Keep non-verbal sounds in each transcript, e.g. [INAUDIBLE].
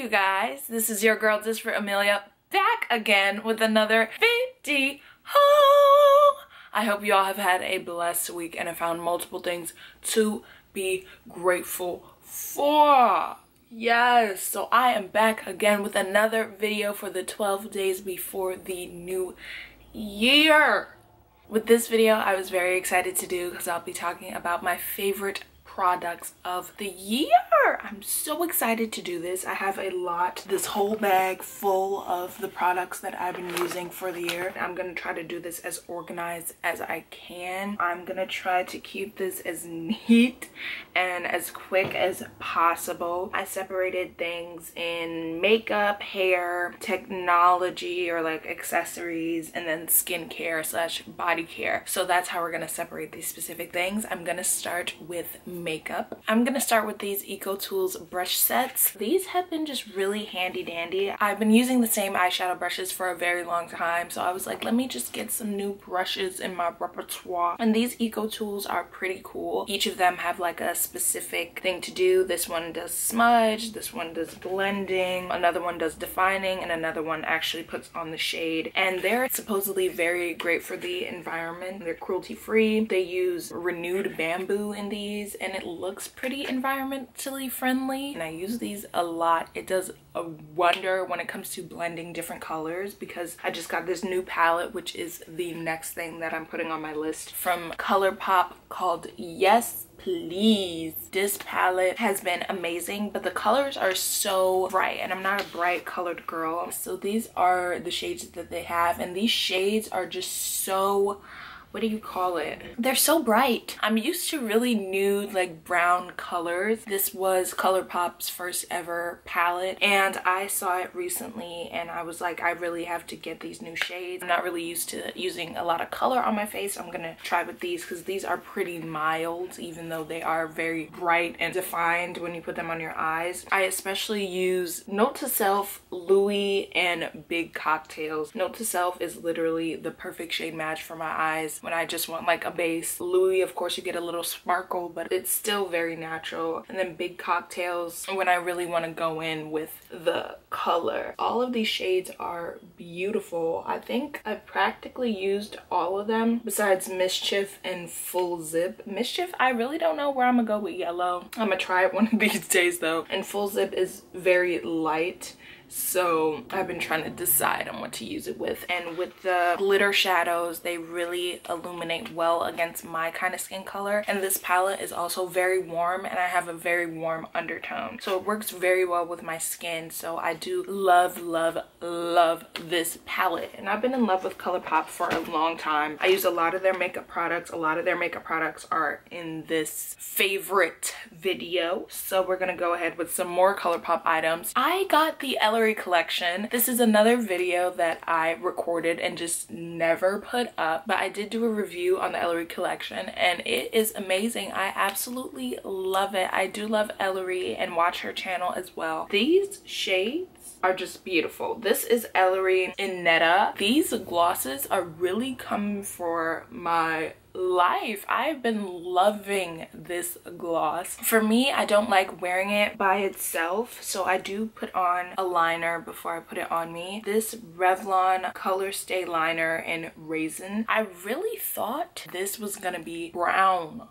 you guys, this is your girl Disparate Amelia back again with another video. I hope you all have had a blessed week and have found multiple things to be grateful for. Yes, so I am back again with another video for the 12 days before the new year. With this video, I was very excited to do because I'll be talking about my favorite products of the year. I'm so excited to do this. I have a lot, this whole bag full of the products that I've been using for the year. I'm gonna try to do this as organized as I can. I'm gonna try to keep this as neat and as quick as possible. I separated things in makeup, hair, technology or like accessories, and then skincare slash body care. So that's how we're gonna separate these specific things. I'm gonna start with makeup. I'm gonna start with these Eco Tools brush sets. These have been just really handy dandy. I've been using the same eyeshadow brushes for a very long time, so I was like, let me just get some new brushes in my repertoire. And these Eco Tools are pretty cool. Each of them have like a specific thing to do. This one does smudge, this one does blending, another one does defining, and another one actually puts on the shade. And they're supposedly very great for the environment. They're cruelty free. They use renewed bamboo in these and it looks pretty environmentally friendly. And I use these a lot. It does a wonder when it comes to blending different colors because I just got this new palette which is the next thing that I'm putting on my list from ColourPop called Yes please this palette has been amazing but the colors are so bright and i'm not a bright colored girl so these are the shades that they have and these shades are just so what do you call it? They're so bright. I'm used to really nude like brown colors. This was ColourPop's first ever palette and I saw it recently and I was like I really have to get these new shades. I'm not really used to using a lot of color on my face. I'm gonna try with these because these are pretty mild even though they are very bright and defined when you put them on your eyes. I especially use Note to Self, Louis, and Big Cocktails. Note to Self is literally the perfect shade match for my eyes when I just want like a base. Louis, of course, you get a little sparkle, but it's still very natural. And then big cocktails when I really want to go in with the color. All of these shades are beautiful. I think I've practically used all of them besides Mischief and Full Zip. Mischief, I really don't know where I'm gonna go with yellow. I'm gonna try it one of [LAUGHS] these days though. And Full Zip is very light so I've been trying to decide on what to use it with. And with the glitter shadows they really illuminate well against my kind of skin color. And this palette is also very warm and I have a very warm undertone. So it works very well with my skin. So I do love love love this palette. And I've been in love with ColourPop for a long time. I use a lot of their makeup products. A lot of their makeup products are in this favorite video. So we're gonna go ahead with some more ColourPop items. I got the Ella collection. This is another video that I recorded and just never put up, but I did do a review on the Ellarie collection and it is amazing. I absolutely love it. I do love Ellarie and watch her channel as well. These shades are just beautiful. This is Ellarie in Netta. These glosses are really coming for my life. I've been loving this gloss. For me, I don't like wearing it by itself, so I do put on a liner before I put it on me. This Revlon Color Stay Liner in Raisin. I really thought this was gonna be brown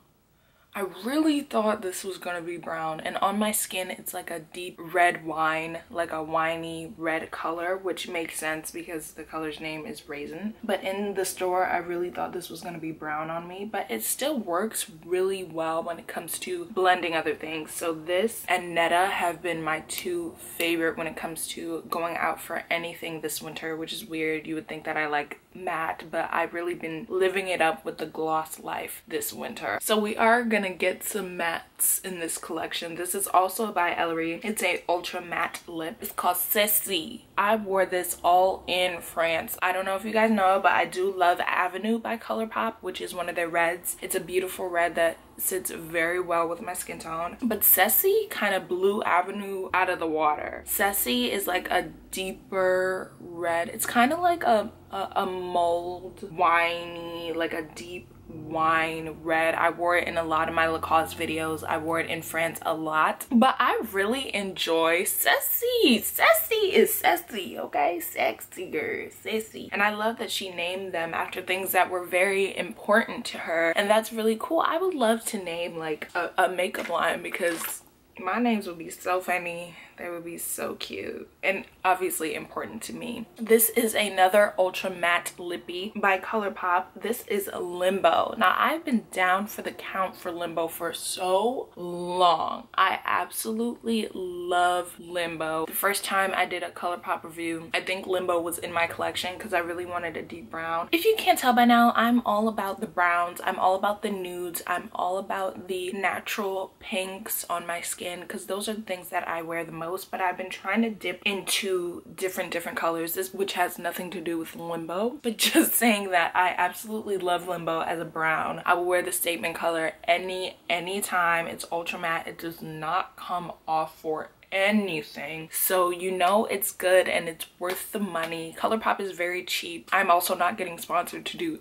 I really thought this was gonna be brown and on my skin it's like a deep red wine, like a winey red color, which makes sense because the color's name is Raisin. But in the store, I really thought this was gonna be brown on me, but it still works really well when it comes to blending other things. So this and Netta have been my two favorite when it comes to going out for anything this winter, which is weird. You would think that I like matte, but I've really been living it up with the gloss life this winter. So we are gonna get some mattes in this collection. This is also by Ellarie. It's a ultra matte lip. It's called Ceci. I wore this all in France. I don't know if you guys know, but I do love Avenue by ColourPop, which is one of their reds. It's a beautiful red that sits very well with my skin tone. But Ceci kind of blew Avenue out of the water. Ceci is like a deeper red. It's kind of like a, a, a mold, winey, like a deep wine red. I wore it in a lot of my Lacoste videos. I wore it in France a lot. But I really enjoy Sassy. Sassy is sassy, okay? Sexy girl, sassy. And I love that she named them after things that were very important to her. And that's really cool. I would love to name like a, a makeup line because my names would be so funny they would be so cute and obviously important to me. This is another ultra matte lippy by ColourPop. This is Limbo. Now I've been down for the count for Limbo for so long. I absolutely love Limbo. The first time I did a ColourPop review, I think Limbo was in my collection because I really wanted a deep brown. If you can't tell by now, I'm all about the browns. I'm all about the nudes. I'm all about the natural pinks on my skin because those are the things that I wear the most but I've been trying to dip into different different colors. This which has nothing to do with limbo [LAUGHS] but just saying that I absolutely love limbo as a brown. I will wear the statement color any anytime it's ultra matte. It does not come off for anything. So you know it's good and it's worth the money. ColourPop is very cheap. I'm also not getting sponsored to do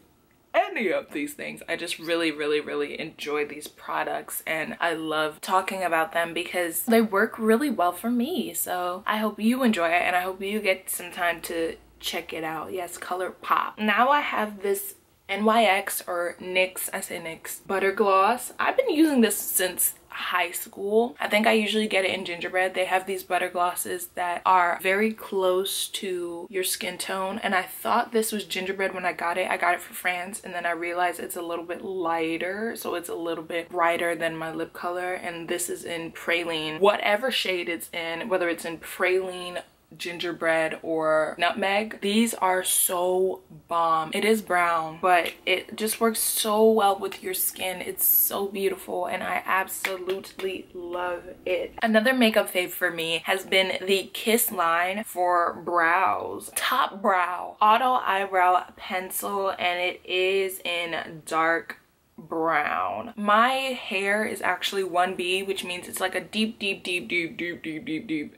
any of these things. I just really, really, really enjoy these products and I love talking about them because they work really well for me. So I hope you enjoy it and I hope you get some time to check it out. Yes, ColourPop. Now I have this NYX or NYX, I say NYX, Butter Gloss. I've been using this since high school. I think I usually get it in gingerbread. They have these butter glosses that are very close to your skin tone and I thought this was gingerbread when I got it. I got it for France and then I realized it's a little bit lighter so it's a little bit brighter than my lip color and this is in praline. Whatever shade it's in, whether it's in praline gingerbread or nutmeg. These are so bomb. It is brown, but it just works so well with your skin. It's so beautiful and I absolutely love it. Another makeup fave for me has been the Kiss line for brows. Top Brow Auto Eyebrow Pencil and it is in dark brown. My hair is actually 1B, which means it's like a deep, deep, deep, deep, deep, deep, deep, deep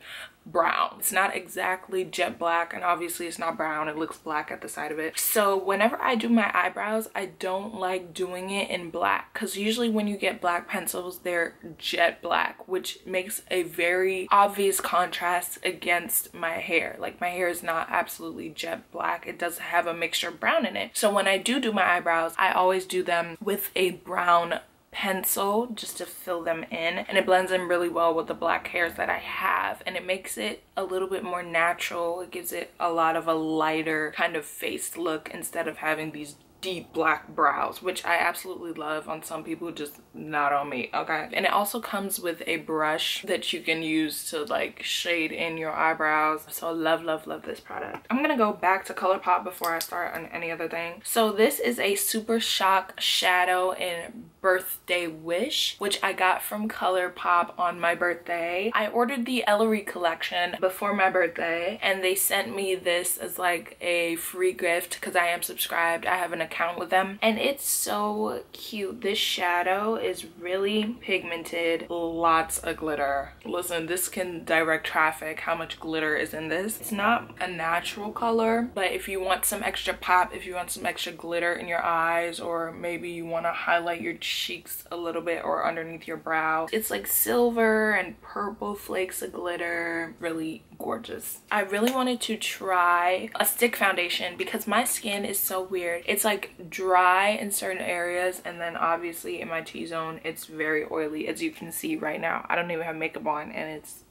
brown. It's not exactly jet black and obviously it's not brown. It looks black at the side of it. So whenever I do my eyebrows, I don't like doing it in black because usually when you get black pencils, they're jet black, which makes a very obvious contrast against my hair. Like my hair is not absolutely jet black. It does have a mixture of brown in it. So when I do do my eyebrows, I always do them with a brown pencil just to fill them in and it blends in really well with the black hairs that I have and it makes it a little bit more natural. It gives it a lot of a lighter kind of face look instead of having these deep black brows which i absolutely love on some people just not on me okay? And it also comes with a brush that you can use to like shade in your eyebrows. So I love love love this product. I'm gonna go back to ColourPop before i start on any other thing. So this is a super shock shadow in birthday wish which i got from ColourPop on my birthday. I ordered the ellarie collection before my birthday and they sent me this as like a free gift because i am subscribed. I have an account with them. And it's so cute. This shadow is really pigmented. Lots of glitter. Listen this can direct traffic how much glitter is in this. It's not a natural color but if you want some extra pop if you want some extra glitter in your eyes or maybe you want to highlight your cheeks a little bit or underneath your brow. It's like silver and purple flakes of glitter. Really gorgeous. I really wanted to try a stick foundation because my skin is so weird. It's like dry in certain areas and then obviously in my t-zone it's very oily as you can see right now. I don't even have makeup on and it's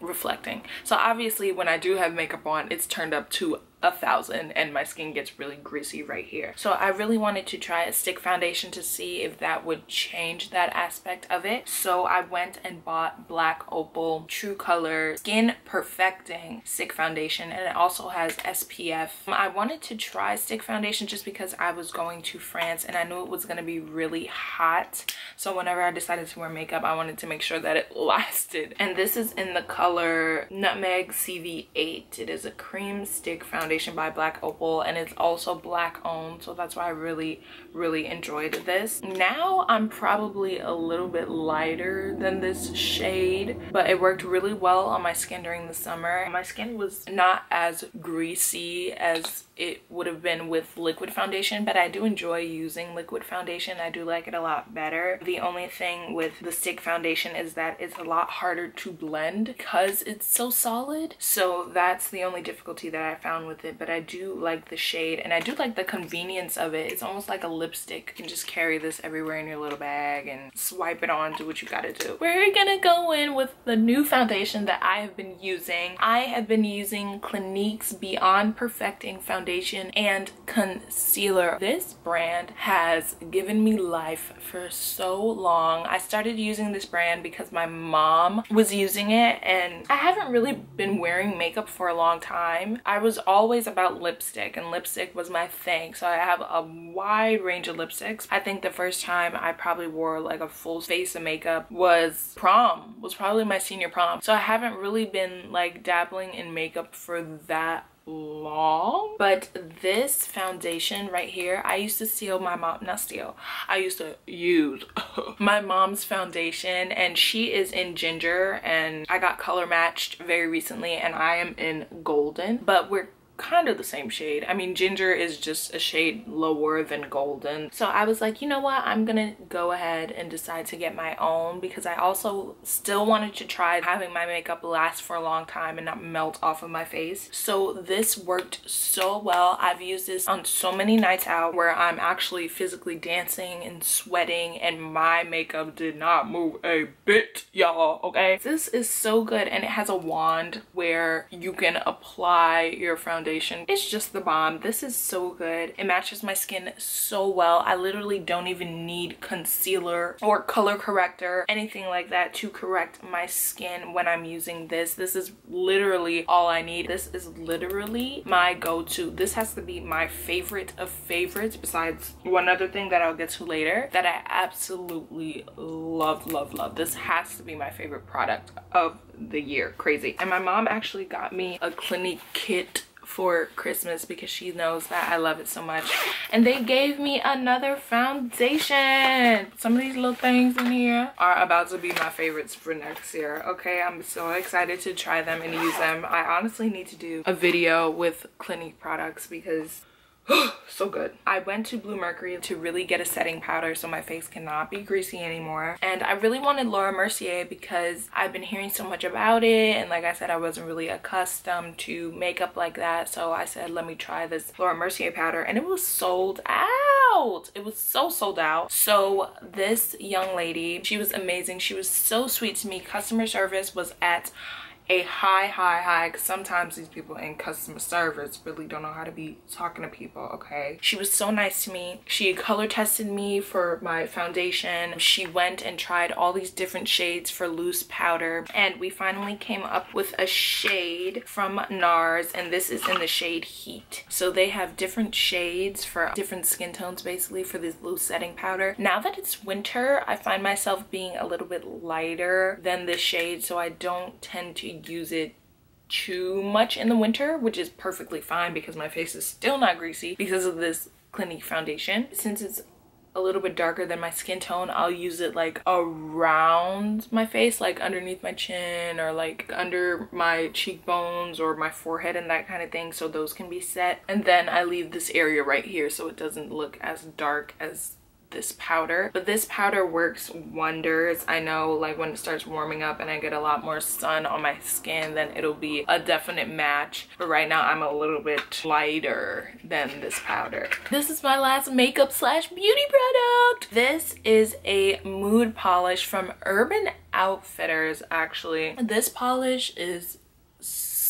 reflecting. So obviously when i do have makeup on it's turned up to a thousand and my skin gets really greasy right here. So i really wanted to try a stick foundation to see if that would change that aspect of it. So i went and bought black opal true color skin perfecting stick foundation and it also has spf i wanted to try stick foundation just because i was going to france and i knew it was going to be really hot. So whenever i decided to wear makeup i wanted to make sure that it [LAUGHS] lasted. And this is in the color nutmeg cv8 it is a cream stick foundation foundation by Black Opal and it's also black owned. So that's why I really, really enjoyed this. Now I'm probably a little bit lighter than this shade, but it worked really well on my skin during the summer. My skin was not as greasy as it would have been with liquid foundation but I do enjoy using liquid foundation I do like it a lot better the only thing with the stick foundation is that it's a lot harder to blend because it's so solid so that's the only difficulty that I found with it but I do like the shade and I do like the convenience of it it's almost like a lipstick you can just carry this everywhere in your little bag and swipe it on do what you gotta do we're gonna go in with the new foundation that I have been using I have been using Clinique's Beyond Perfecting Foundation and concealer. This brand has given me life for so long. I started using this brand because my mom was using it and I haven't really been wearing makeup for a long time. I was always about lipstick and lipstick was my thing. So I have a wide range of lipsticks. I think the first time I probably wore like a full face of makeup was prom, was probably my senior prom. So I haven't really been like dabbling in makeup for that long but this foundation right here i used to steal my mom not steal i used to use [LAUGHS] my mom's foundation and she is in ginger and i got color matched very recently and i am in golden but we're kind of the same shade. I mean, ginger is just a shade lower than golden. So I was like, you know what? I'm gonna go ahead and decide to get my own because I also still wanted to try having my makeup last for a long time and not melt off of my face. So this worked so well. I've used this on so many nights out where I'm actually physically dancing and sweating and my makeup did not move a bit, y'all, okay? This is so good and it has a wand where you can apply your foundation foundation. It's just the bomb. This is so good. It matches my skin so well. I literally don't even need concealer or color corrector, anything like that to correct my skin when I'm using this. This is literally all I need. This is literally my go-to. This has to be my favorite of favorites besides one other thing that I'll get to later that I absolutely love, love, love. This has to be my favorite product of the year. Crazy. And my mom actually got me a Clinique kit for Christmas because she knows that I love it so much. And they gave me another foundation. Some of these little things in here are about to be my favorites for next year. Okay, I'm so excited to try them and use them. I honestly need to do a video with Clinique products because [GASPS] so good. I went to Bluemercury to really get a setting powder so my face cannot be greasy anymore. And I really wanted Laura Mercier because I've been hearing so much about it. And like I said, I wasn't really accustomed to makeup like that. So I said, let me try this Laura Mercier powder. And it was sold out. It was so sold out. So this young lady, she was amazing. She was so sweet to me. Customer service was at a high high high because sometimes these people in customer service really don't know how to be talking to people okay? She was so nice to me. She color tested me for my foundation. She went and tried all these different shades for loose powder. And we finally came up with a shade from nars and this is in the shade heat. So they have different shades for different skin tones basically for this loose setting powder. Now that it's winter i find myself being a little bit lighter than this shade so i don't tend to use it too much in the winter, which is perfectly fine because my face is still not greasy because of this Clinique foundation. Since it's a little bit darker than my skin tone, I'll use it like around my face, like underneath my chin or like under my cheekbones or my forehead and that kind of thing so those can be set. And then I leave this area right here so it doesn't look as dark as this powder but this powder works wonders. I know like when it starts warming up and i get a lot more sun on my skin then it'll be a definite match. But right now i'm a little bit lighter than this powder. This is my last makeup slash beauty product. This is a mood polish from urban outfitters actually. This polish is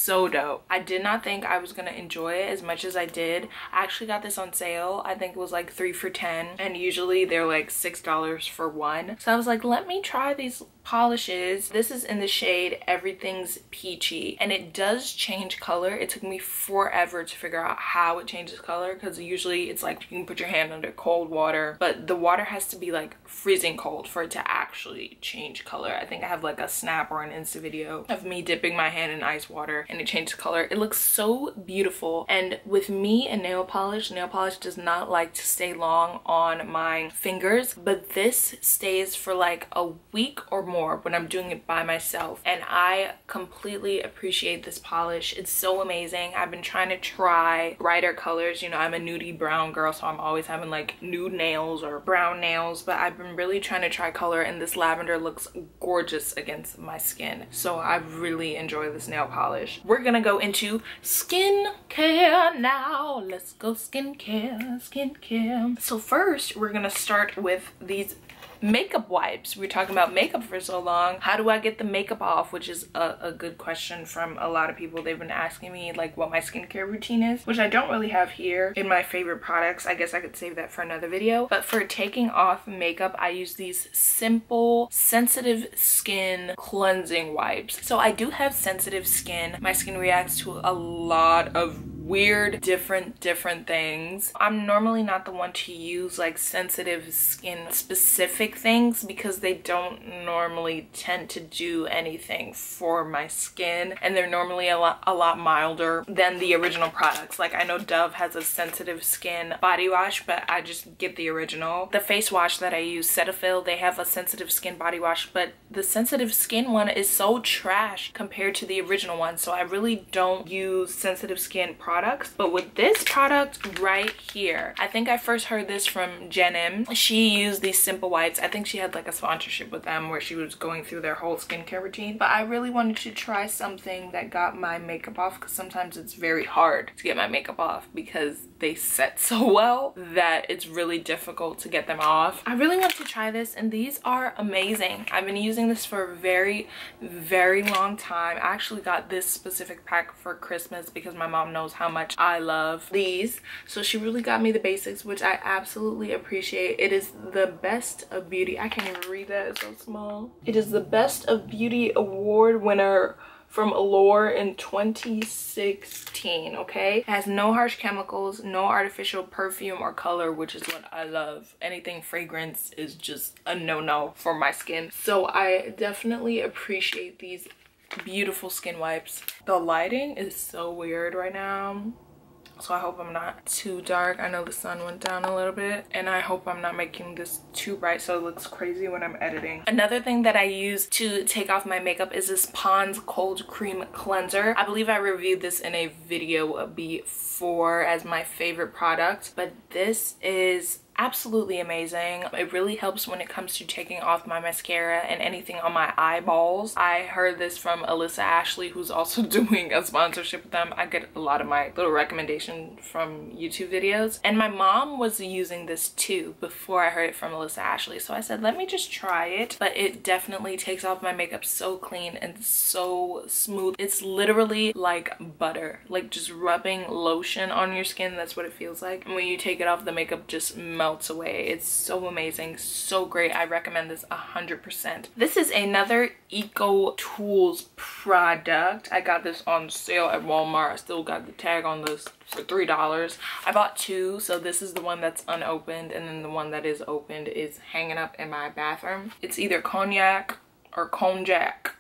so dope. I did not think I was gonna enjoy it as much as I did. I actually got this on sale. I think it was like three for 10 and usually they're like $6 for one. So I was like, let me try these polishes. This is in the shade Everything's Peachy and it does change color. It took me forever to figure out how it changes color because usually it's like you can put your hand under cold water but the water has to be like freezing cold for it to actually change color. I think I have like a snap or an Insta video of me dipping my hand in ice water and it changes color. It looks so beautiful and with me and nail polish, nail polish does not like to stay long on my fingers but this stays for like a week or more more when I'm doing it by myself. And I completely appreciate this polish. It's so amazing. I've been trying to try brighter colors. You know, I'm a nudie brown girl, so I'm always having like nude nails or brown nails. But I've been really trying to try color and this lavender looks gorgeous against my skin. So I really enjoy this nail polish. We're gonna go into skincare now. Let's go skincare, skincare. So first, we're gonna start with these makeup wipes. We are talking about makeup for so long. How do I get the makeup off? Which is a, a, good question from a lot of people. They've been asking me like what my skincare routine is, which I don't really have here in my favorite products. I guess I could save that for another video. But for taking off makeup, I use these simple sensitive skin cleansing wipes. So I do have sensitive skin. My skin reacts to a lot of weird different different things. I'm normally not the one to use like sensitive skin specific things because they don't normally tend to do anything for my skin and they're normally a lot a lot milder than the original products. Like i know dove has a sensitive skin body wash but i just get the original. The face wash that i use cetaphil they have a sensitive skin body wash but the sensitive skin one is so trash compared to the original one so i really don't use sensitive skin products products but with this product right here i think i first heard this from Jen M. she used these simple whites i think she had like a sponsorship with them where she was going through their whole skincare routine but i really wanted to try something that got my makeup off because sometimes it's very hard to get my makeup off because they set [LAUGHS] so well that it's really difficult to get them off i really want to try this and these are amazing i've been using this for a very very long time i actually got this specific pack for christmas because my mom knows how much I love these. So she really got me the basics, which I absolutely appreciate. It is the best of beauty. I can't even read that, it's so small. It is the best of beauty award winner from Allure in 2016, okay? It has no harsh chemicals, no artificial perfume or color, which is what I love. Anything fragrance is just a no-no for my skin. So I definitely appreciate these beautiful skin wipes. The lighting is so weird right now. So I hope I'm not too dark. I know the sun went down a little bit and I hope I'm not making this too bright so it looks crazy when I'm editing. Another thing that I use to take off my makeup is this Pond's Cold Cream Cleanser. I believe I reviewed this in a video before as my favorite product, but this is absolutely amazing. It really helps when it comes to taking off my mascara and anything on my eyeballs. I heard this from Alissa Ashley who's also [LAUGHS] doing a sponsorship with them. I get a lot of my little recommendation from YouTube videos and my mom was using this too before I heard it from Alissa Ashley so I said let me just try it but it definitely takes off my makeup so clean and so smooth. It's literally like butter like just rubbing lotion on your skin that's what it feels like and when you take it off the makeup just melts melts away. It's so amazing, so great. I recommend this 100%. This is another Eco Tools product. I got this on sale at Walmart. I still got the tag on this for three dollars i bought two so this is the one that's unopened and then the one that is opened is hanging up in my bathroom it's either cognac or konjac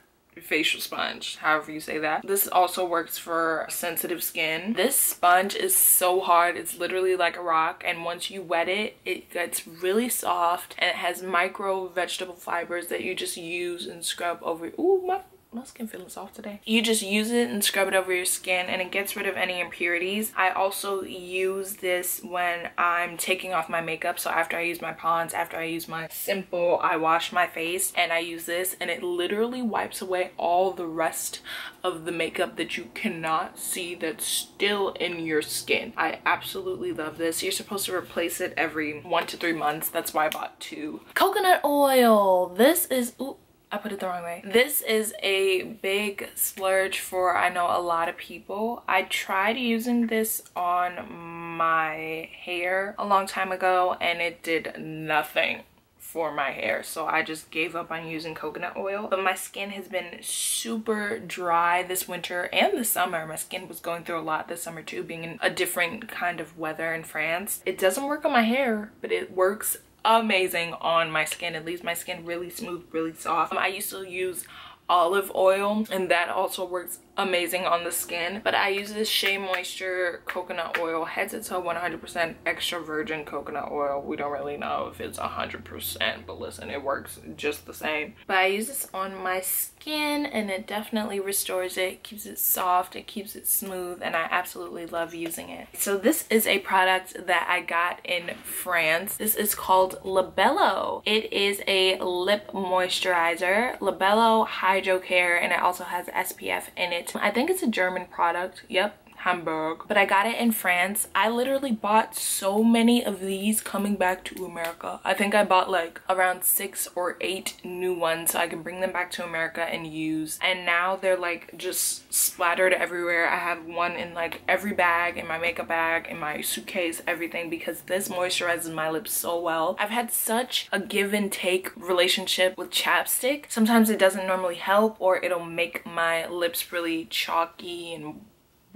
facial sponge, however you say that. This also works for sensitive skin. This sponge is so hard. It's literally like a rock and once you wet it, it gets really soft and it has micro vegetable fibers that you just use and scrub over. Ooh, my my skin feeling soft today. You just use it and scrub it over your skin and it gets rid of any impurities. I also use this when I'm taking off my makeup. So after I use my Pond's, after I use my Simple, I wash my face and I use this and it literally wipes away all the rest of the makeup that you cannot see that's still in your skin. I absolutely love this. You're supposed to replace it every one to three months. That's why I bought two. Coconut oil. This is, ooh, I put it the wrong way. This is a big splurge for I know a lot of people. I tried using this on my hair a long time ago and it did nothing for my hair so I just gave up on using coconut oil but my skin has been super dry this winter and the summer my skin was going through a lot this summer too being in a different kind of weather in France it doesn't work on my hair but it works amazing on my skin. It leaves my skin really smooth really soft. Um, I used to use olive oil and that also works amazing on the skin but i use this shea moisture coconut oil. Heads to toe 100 percent extra virgin coconut oil. We don't really know if it's 100 percent but listen it works just the same. But i use this on my skin and it definitely restores it keeps it soft it keeps it smooth and i absolutely love using it. So this is a product that i got in france. This is called labello. It is a lip moisturizer labello hydro care and it also has spf in it I think it's a German product. Yep, Hamburg. But I got it in France. I literally bought so many of these coming back to America. I think I bought like around six or eight new ones so I can bring them back to America and use. And now they're like just splattered everywhere. I have one in like every bag, in my makeup bag, in my suitcase, everything because this moisturizes my lips so well. I've had such a give and take relationship with chapstick. Sometimes it doesn't normally help or it'll make my lips really chalky and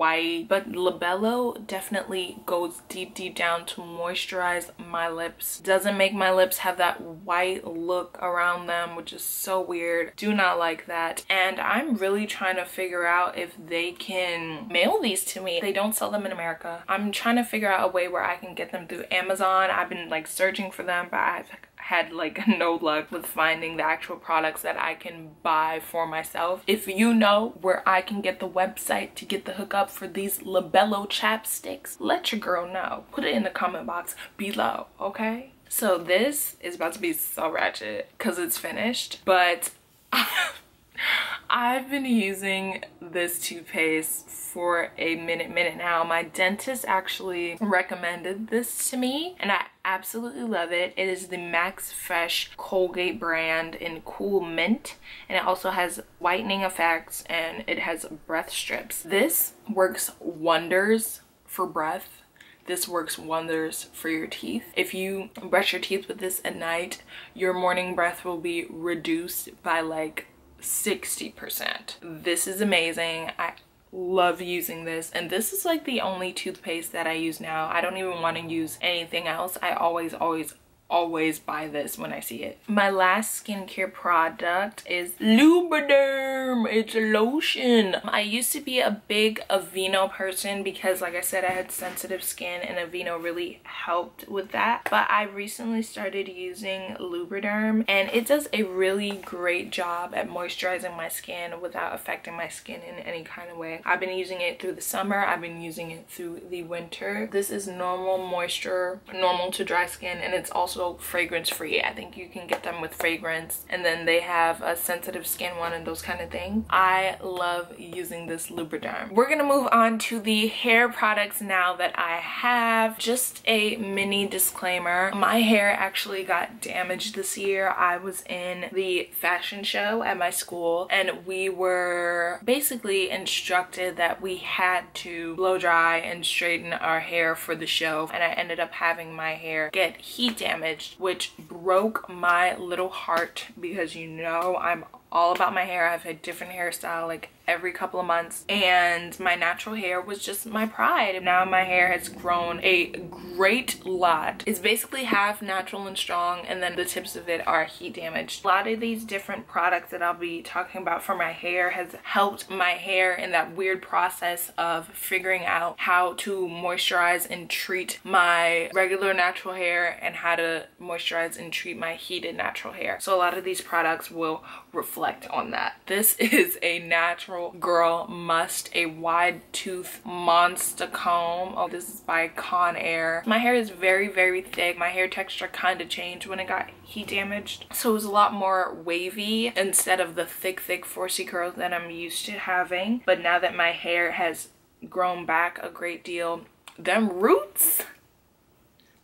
white but labello definitely goes deep deep down to moisturize my lips. Doesn't make my lips have that white look around them which is so weird. Do not like that. And i'm really trying to figure out if they can mail these to me. They don't sell them in america. I'm trying to figure out a way where i can get them through amazon. I've been like searching for them but i've had like [LAUGHS] no luck with finding the actual products that I can buy for myself. If you know where I can get the website to get the hookup for these Labello chapsticks, let your girl know. Put it in the comment box below, okay? So this is about to be so ratchet because it's finished, but [LAUGHS] I've been using this toothpaste for a minute minute now. My dentist actually recommended this to me and I absolutely love it. It is the Max Fresh Colgate brand in Cool Mint and it also has whitening effects and it has breath strips. This works wonders for breath this works wonders for your teeth. If you brush your teeth with this at night, your morning breath will be reduced by like 60%. This is amazing. I love using this and this is like the only toothpaste that I use now. I don't even want to use anything else. I always, always, always buy this when I see it. My last skincare product is Lubriderm. It's a lotion. I used to be a big Aveeno person because like I said, I had sensitive skin and Aveeno really helped with that. But I recently started using Lubriderm and it does a really great job at moisturizing my skin without affecting my skin in any kind of way. I've been using it through the summer. I've been using it through the winter. This is normal moisture, normal to dry skin and it's also also fragrance free. I think you can get them with fragrance and then they have a sensitive skin one and those kind of things. I love using this Lubriderm. We're gonna move on to the hair products now that I have. Just a mini disclaimer. My hair actually got damaged this year. I was in the fashion show at my school and we were basically instructed that we had to blow dry and straighten our hair for the show and I ended up having my hair get heat damage which broke my little heart because you know I'm all about my hair. I have a different hairstyle like every couple of months and my natural hair was just my pride. Now my hair has grown a great lot. It's basically half natural and strong and then the tips of it are heat damaged. A lot of these different products that I'll be talking about for my hair has helped my hair in that weird process of figuring out how to moisturize and treat my regular natural hair and how to moisturize and treat my heated natural hair. So a lot of these products will reflect on that. This [LAUGHS] is a natural Girl Must, a wide tooth monster comb. Oh, this is by Conair. My hair is very, very thick. My hair texture kind of changed when it got heat damaged. So it was a lot more wavy instead of the thick, thick 4C curls that I'm used to having. But now that my hair has grown back a great deal, them roots,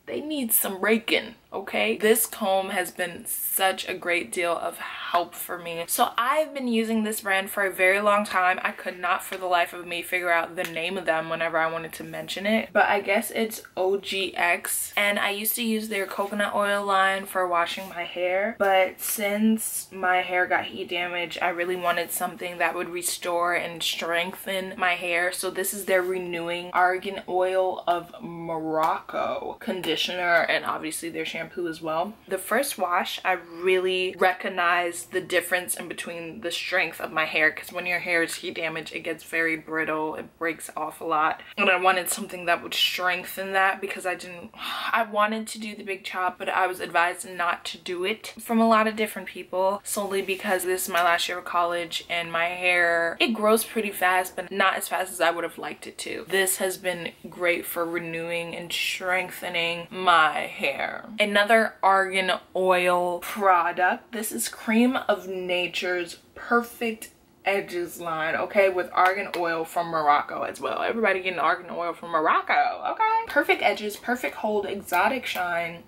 they need some raking, okay? This comb has been such a great deal of help for me. So I've been using this brand for a very long time. I could not for the life of me figure out the name of them whenever I wanted to mention it. But I guess it's OGX. And I used to use their coconut oil line for washing my hair. But since my hair got heat damage, I really wanted something that would restore and strengthen my hair. So this is their Renewing Argan Oil of Morocco conditioner and obviously their shampoo as well. The first wash, I really recognized the difference in between the strength of my hair because when your hair is heat damaged, it gets very brittle, it breaks off a lot. And I wanted something that would strengthen that because I didn't, I wanted to do the big chop, but I was advised not to do it from a lot of different people solely because this is my last year of college and my hair, it grows pretty fast, but not as fast as I would have liked it to. This has been great for renewing and strengthening my hair. Another argan oil product. This is Cream of Nature's Perfect edges line okay with argan oil from morocco as well. Everybody getting argan oil from morocco okay? Perfect edges perfect hold exotic shine.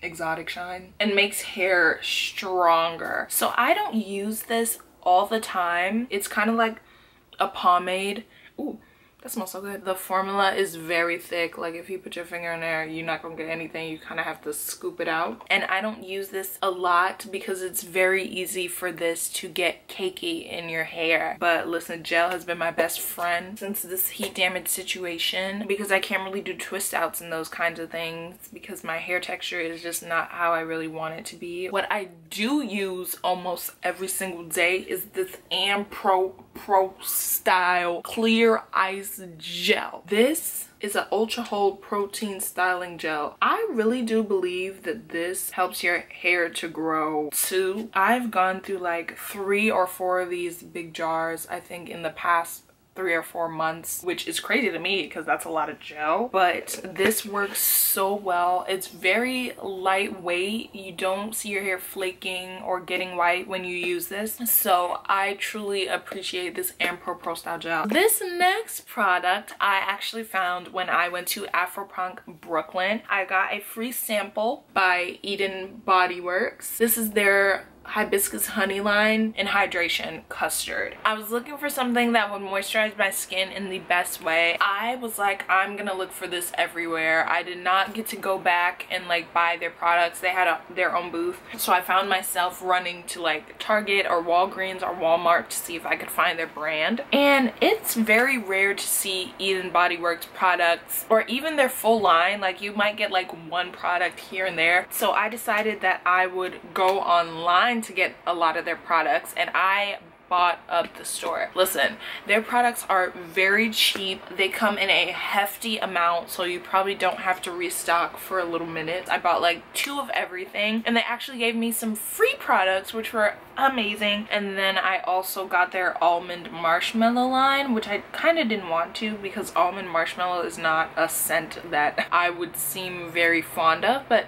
Exotic shine. And makes hair stronger. So i don't use this all the time. It's kind of like a pomade that smells so good. The formula is very thick. Like if you put your finger in there, you're not gonna get anything. You kind of have to scoop it out. And I don't use this a lot because it's very easy for this to get cakey in your hair. But listen, gel has been my best friend since this heat damage situation because I can't really do twist outs and those kinds of things because my hair texture is just not how I really want it to be. What I do use almost every single day is this Ampro Pro Styl Clear Ice Gel. This is an ultra hold protein styling gel i really do believe that this helps your hair to grow too i've gone through like three or four of these big jars i think in the past three or four months, which is crazy to me because that's a lot of gel. But this works so well. It's very lightweight. You don't see your hair flaking or getting white when you use this. So I truly appreciate this Ampro Pro Styl Gel. This next product I actually found when I went to Afropunk Brooklyn. I got a free sample by Eden Body Works. This is their hibiscus honey line and hydration custard. I was looking for something that would moisturize my skin in the best way. I was like i'm gonna look for this everywhere. I did not get to go back and like buy their products. They had a, their own booth. So i found myself running to like target or walgreens or walmart to see if i could find their brand. And it's very rare to see eden body works products or even their full line. Like you might get like one product here and there. So i decided that i would go online to get a lot of their products and I bought up the store. Listen, their products are very cheap. They come in a hefty amount, so you probably don't have to restock for a little minute. I bought like two of everything, and they actually gave me some free products, which were amazing. And then I also got their almond marshmallow line, which I kind of didn't want to because almond marshmallow is not a scent that I would seem very fond of, but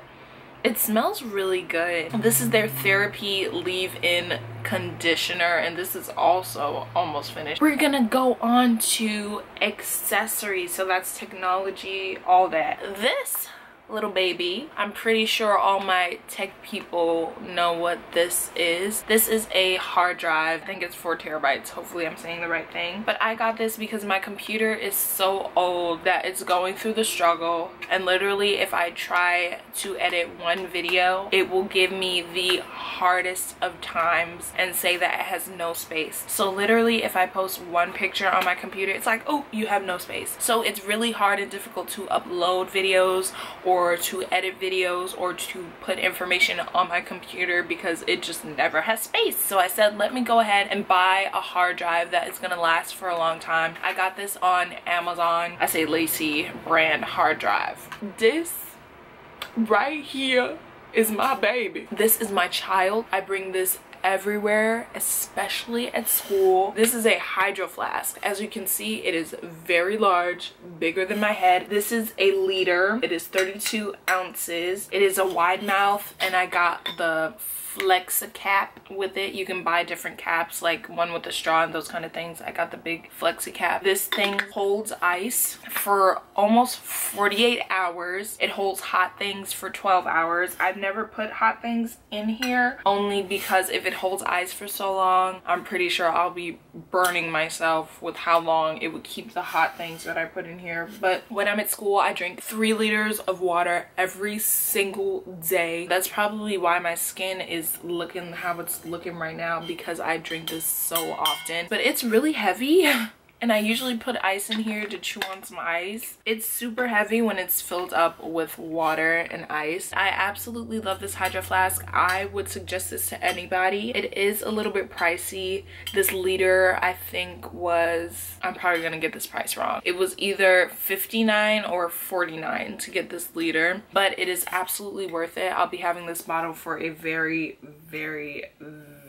it smells really good. This is their Therapy Leave-In Conditioner and this is also almost finished. We're gonna go on to accessories. So that's technology, all that. This little baby. I'm pretty sure all my tech people know what this is. This is a hard drive. I think it's four terabytes. Hopefully I'm saying the right thing. But I got this because my computer is so old that it's going through the struggle. And literally if I try to edit one video, it will give me the hardest of times and say that it has no space. So literally if I post one picture on my computer, it's like, oh, you have no space. So it's really hard and difficult to upload videos or or to edit videos or to put information on my computer because it just never has space. So I said, let me go ahead and buy a hard drive that is gonna last for a long time. I got this on Amazon. I say LaCie brand hard drive. This right here is my baby. This is my child. I bring this everywhere especially at school. This is a hydro flask. As you can see it is very large bigger than my head. This is a liter. It is 32 ounces. It is a wide mouth and i got the Flexa cap with it. You can buy different caps, like one with a straw and those kind of things. I got the big Flexi cap. This thing holds ice for almost 48 hours. It holds hot things for 12 hours. I've never put hot things in here only because if it holds ice for so long, I'm pretty sure I'll be burning myself with how long it would keep the hot things that I put in here. But when I'm at school, I drink three liters of water every single day. That's probably why my skin is looking how it's looking right now because I drink this so often. But it's really heavy. [LAUGHS] and I usually put ice in here to chew on some ice. It's super heavy when it's filled up with water and ice. I absolutely love this Hydro Flask. I would suggest this to anybody. It is a little bit pricey. This liter I think was, I'm probably gonna get this price wrong. It was either 59 or 49 to get this liter, but it is absolutely worth it. I'll be having this bottle for a very, very, very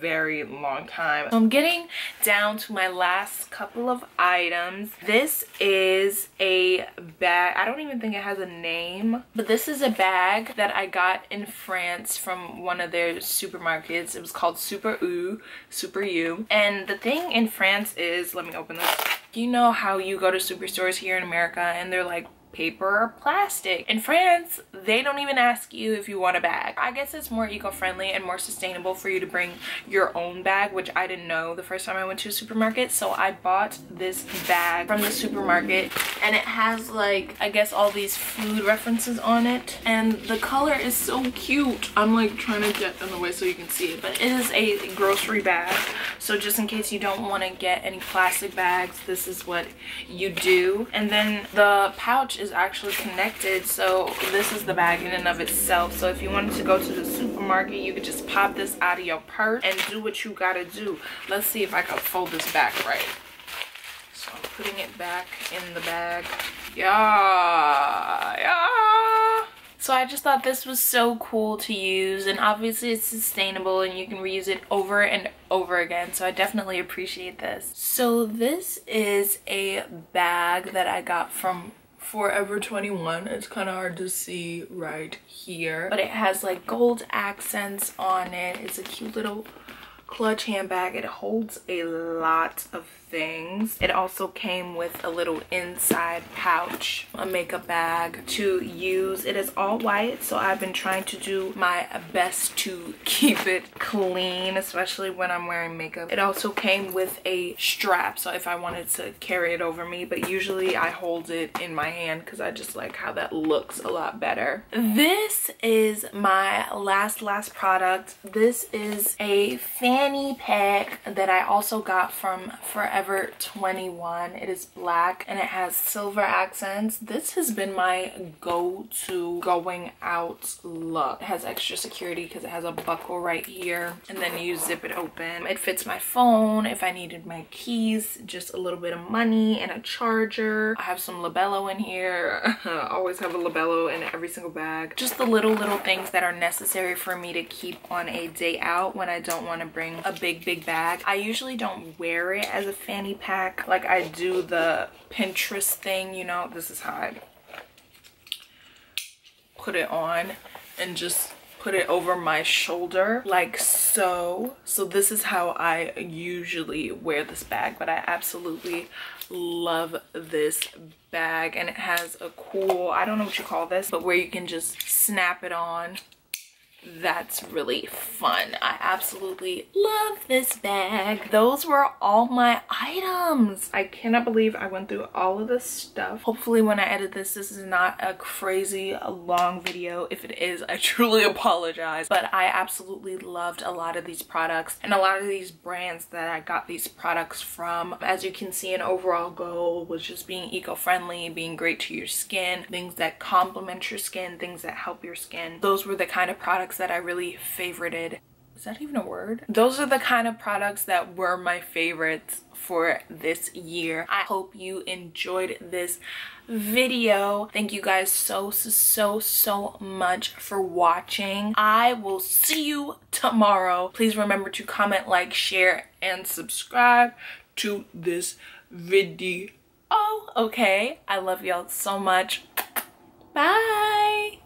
long time. I'm getting down to my last couple of items. This is a bag. I don't even think it has a name, but this is a bag that I got in France from one of their supermarkets. It was called Super U, Super U. And the thing in France is, let me open this. You know how you go to superstores here in America and they're like, paper or plastic. In France, they don't even ask you if you want a bag. I guess it's more eco-friendly and more sustainable for you to bring your own bag, which I didn't know the first time I went to a supermarket. So I bought this bag from the supermarket and it has like, I guess all these food references on it. And the color is so cute. I'm like trying to get in the way so you can see it, but it is a grocery bag. So just in case you don't want to get any plastic bags, this is what you do. And then the pouch is actually connected so this is the bag in and of itself so if you wanted to go to the supermarket you could just pop this out of your purse and do what you gotta do let's see if i can fold this back right so i'm putting it back in the bag yeah yeah so I just thought this was so cool to use and obviously it's sustainable and you can reuse it over and over again. So I definitely appreciate this. So this is a bag that I got from Forever 21. It's kind of hard to see right here. But it has like gold accents on it. It's a cute little clutch handbag. It holds a lot of things. It also came with a little inside pouch, a makeup bag to use. It is all white, so I've been trying to do my best to [LAUGHS] keep it clean, especially when I'm wearing makeup. It also came with a strap, so if I wanted to carry it over me, but usually I hold it in my hand because I just like how that looks a lot better. This is my last, last product. This is a fanny pack that I also got from Forever Forever 21. It is black and it has silver accents. This has been my go-to going out look. It has extra security because it has a buckle right here and then you zip it open. It fits my phone if I needed my keys, just a little bit of money and a charger. I have some labello in here. [LAUGHS] I always have a labello in every single bag. Just the little, little things that are necessary for me to keep on a day out when I don't want to bring a big, big bag. I usually don't wear it as a fanny pack. Like I do the Pinterest thing, you know, this is how I put it on and just put it over my shoulder like so. So this is how I usually wear this bag, but I absolutely love this bag. And it has a cool, I don't know what you call this, but where you can just snap it on that's really fun. I absolutely love this bag. Those were all my items. I cannot believe I went through all of this stuff. Hopefully when I edit this, this is not a crazy long video. If it is, I [LAUGHS] truly apologize. But I absolutely loved a lot of these products and a lot of these brands that I got these products from. As you can see, an overall goal was just being eco-friendly, being great to your skin, things that complement your skin, things that help your skin. Those were the kind of products products that I really favorited. Is that even a word? Those are the kind of products that were my favorites for this year. I hope you enjoyed this video. Thank you guys so, so, so much for watching. I will see you tomorrow. Please remember to comment, like, share, and subscribe to this video. Okay. I love y'all so much. Bye.